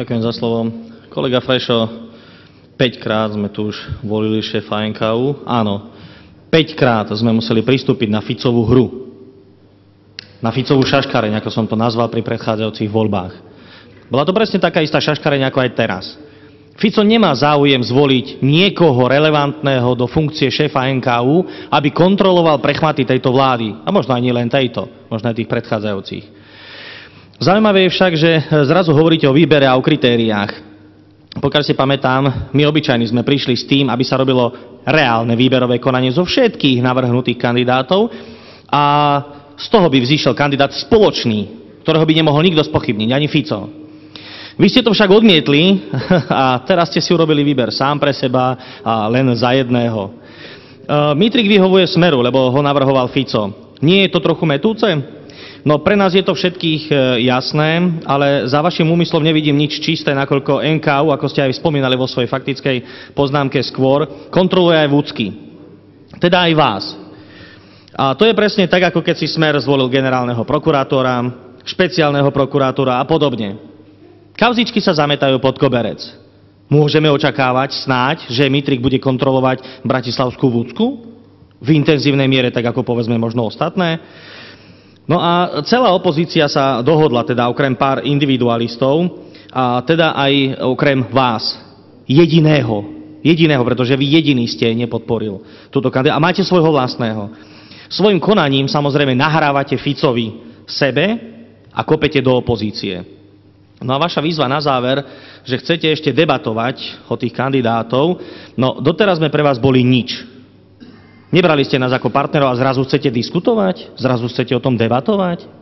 Ďakujem za slovo. Kolega Frešo, 5 krát sme tu už volili šéfa NKU. Áno, 5 krát sme museli pristúpiť na Ficovú hru. Na Ficovú šaškareň, ako som to nazval pri predchádzajúcich voľbách. Bola to presne taká istá šaškareň ako aj teraz. Fico nemá záujem zvoliť niekoho relevantného do funkcie šéfa NKU, aby kontroloval prechmaty tejto vlády. A možno aj nie len tejto, možno aj tých predchádzajúcich. Zaujímavé je však, že zrazu hovoríte o výbere a o kritériách. Pokiaľ si pamätám, my obyčajní sme prišli s tým, aby sa robilo reálne výberové konanie zo všetkých navrhnutých kandidátov a z toho by vzýšiel kandidát spoločný, ktorého by nemohol nikto spochybniť, ani Fico. Vy ste to však odmietli a teraz ste si urobili výber sám pre seba a len za jedného. E, Mitrik vyhovuje Smeru, lebo ho navrhoval Fico. Nie je to trochu metúce? No pre nás je to všetkých e, jasné, ale za vašim úmyslom nevidím nič čisté, nakoľko NKU, ako ste aj spomínali vo svojej faktickej poznámke skôr, kontroluje aj Vúcky. Teda aj vás. A to je presne tak, ako keď si Smer zvolil generálneho prokurátora, špeciálneho prokurátora a podobne. Kauzičky sa zametajú pod koberec. Môžeme očakávať snáď, že Mitrik bude kontrolovať Bratislavskú vúcku v intenzívnej miere, tak ako povedzme možno ostatné. No a celá opozícia sa dohodla, teda okrem pár individualistov, a teda aj okrem vás, jediného, jediného, pretože vy jediný ste nepodporil túto kandidátu a máte svojho vlastného. Svojim konaním samozrejme nahrávate Ficovi sebe a kopete do opozície. No a vaša výzva na záver, že chcete ešte debatovať o tých kandidátov, no doteraz sme pre vás boli nič. Nebrali ste nás ako partnerov a zrazu chcete diskutovať? Zrazu chcete o tom debatovať?